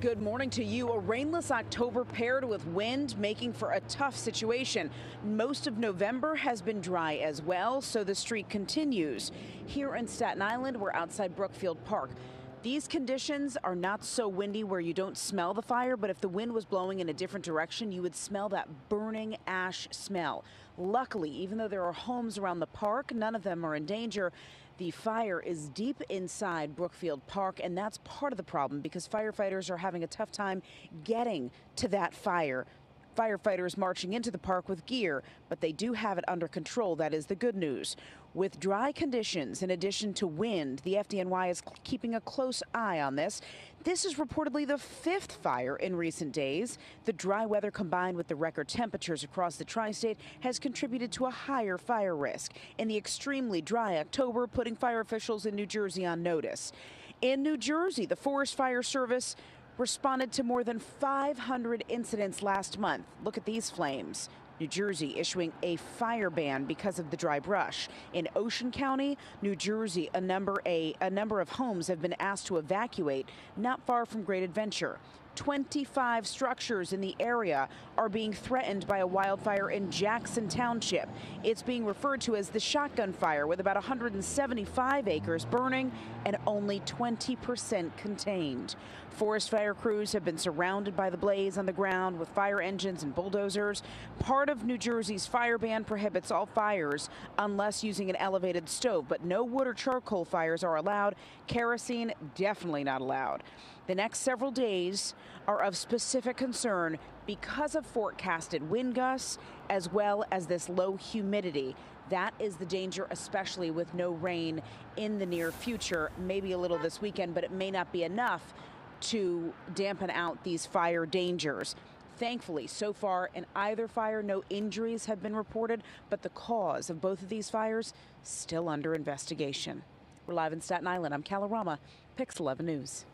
Good morning to you. A rainless October paired with wind making for a tough situation. Most of November has been dry as well, so the streak continues. Here in Staten Island, we're outside Brookfield Park. These conditions are not so windy where you don't smell the fire, but if the wind was blowing in a different direction, you would smell that burning ash smell. Luckily, even though there are homes around the park, none of them are in danger. The fire is deep inside Brookfield Park, and that's part of the problem because firefighters are having a tough time getting to that fire firefighters marching into the park with gear, but they do have it under control. That is the good news. With dry conditions in addition to wind, the FDNY is keeping a close eye on this. This is reportedly the fifth fire in recent days. The dry weather combined with the record temperatures across the tri state has contributed to a higher fire risk. In the extremely dry October, putting fire officials in New Jersey on notice. In New Jersey, the Forest Fire Service responded to more than 500 incidents last month. Look at these flames. New Jersey issuing a fire ban because of the dry brush. In Ocean County, New Jersey, a number a, a number of homes have been asked to evacuate not far from Great Adventure. 25 structures in the area are being threatened by a wildfire in Jackson Township. It's being referred to as the shotgun fire with about 175 acres burning and only 20% contained. Forest fire crews have been surrounded by the blaze on the ground with fire engines and bulldozers. Part of New Jersey's fire ban prohibits all fires unless using an elevated stove, but no wood or charcoal fires are allowed. Kerosene definitely not allowed. The next several days are of specific concern because of forecasted wind gusts as well as this low humidity. That is the danger, especially with no rain in the near future. Maybe a little this weekend, but it may not be enough to dampen out these fire dangers. Thankfully, so far in either fire, no injuries have been reported, but the cause of both of these fires still under investigation. We're live in Staten Island. I'm Kala Rama, Pix 11 News.